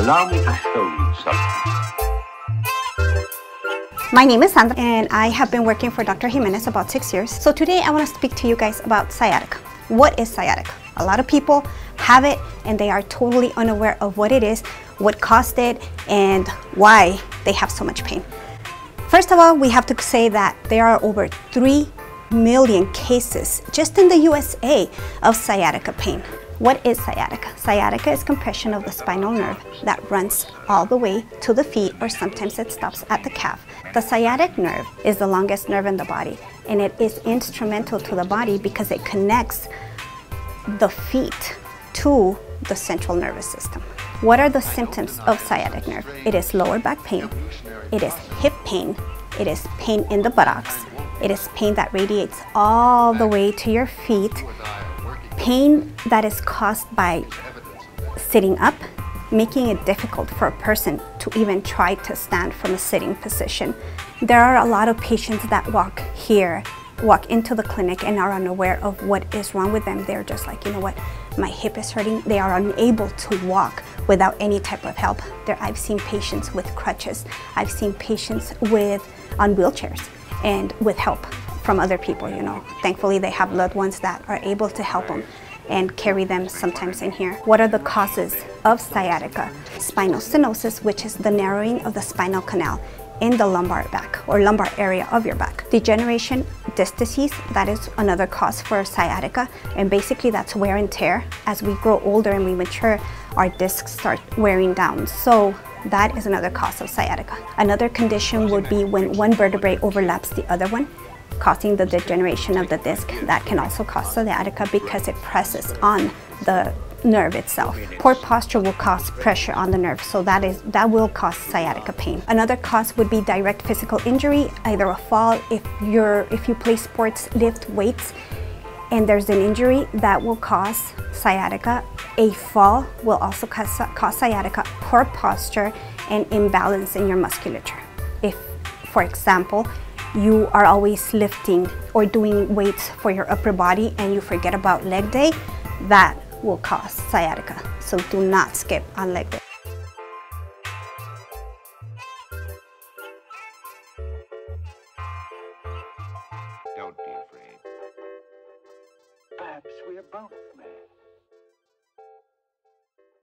Allow me to show you something. My name is Sandra and I have been working for Dr. Jimenez about six years. So today I want to speak to you guys about sciatica. What is sciatica? A lot of people have it and they are totally unaware of what it is, what caused it, and why they have so much pain. First of all, we have to say that there are over 3 million cases just in the USA of sciatica pain. What is sciatica? Sciatica is compression of the spinal nerve that runs all the way to the feet or sometimes it stops at the calf. The sciatic nerve is the longest nerve in the body and it is instrumental to the body because it connects the feet to the central nervous system. What are the symptoms of sciatic nerve? It is lower back pain, it is hip pain, it is pain in the buttocks, it is pain that radiates all the way to your feet pain that is caused by sitting up, making it difficult for a person to even try to stand from a sitting position. There are a lot of patients that walk here, walk into the clinic and are unaware of what is wrong with them. They're just like, you know what, my hip is hurting. They are unable to walk without any type of help. There, I've seen patients with crutches. I've seen patients with on wheelchairs and with help from other people, you know. Thankfully, they have loved ones that are able to help them and carry them sometimes in here. What are the causes of sciatica? Spinal stenosis, which is the narrowing of the spinal canal in the lumbar back or lumbar area of your back. Degeneration, disc disease, that is another cause for sciatica. And basically that's wear and tear. As we grow older and we mature, our discs start wearing down. So that is another cause of sciatica. Another condition would be when one vertebrae overlaps the other one causing the degeneration of the disc. That can also cause sciatica because it presses on the nerve itself. Poor posture will cause pressure on the nerve, so that is that will cause sciatica pain. Another cause would be direct physical injury, either a fall if you're if you play sports, lift weights, and there's an injury that will cause sciatica. A fall will also cause, cause sciatica, poor posture, and imbalance in your musculature. If, for example, you are always lifting or doing weights for your upper body and you forget about leg day, that will cause sciatica. So do not skip on leg day. Don't be afraid. Perhaps we are both mad.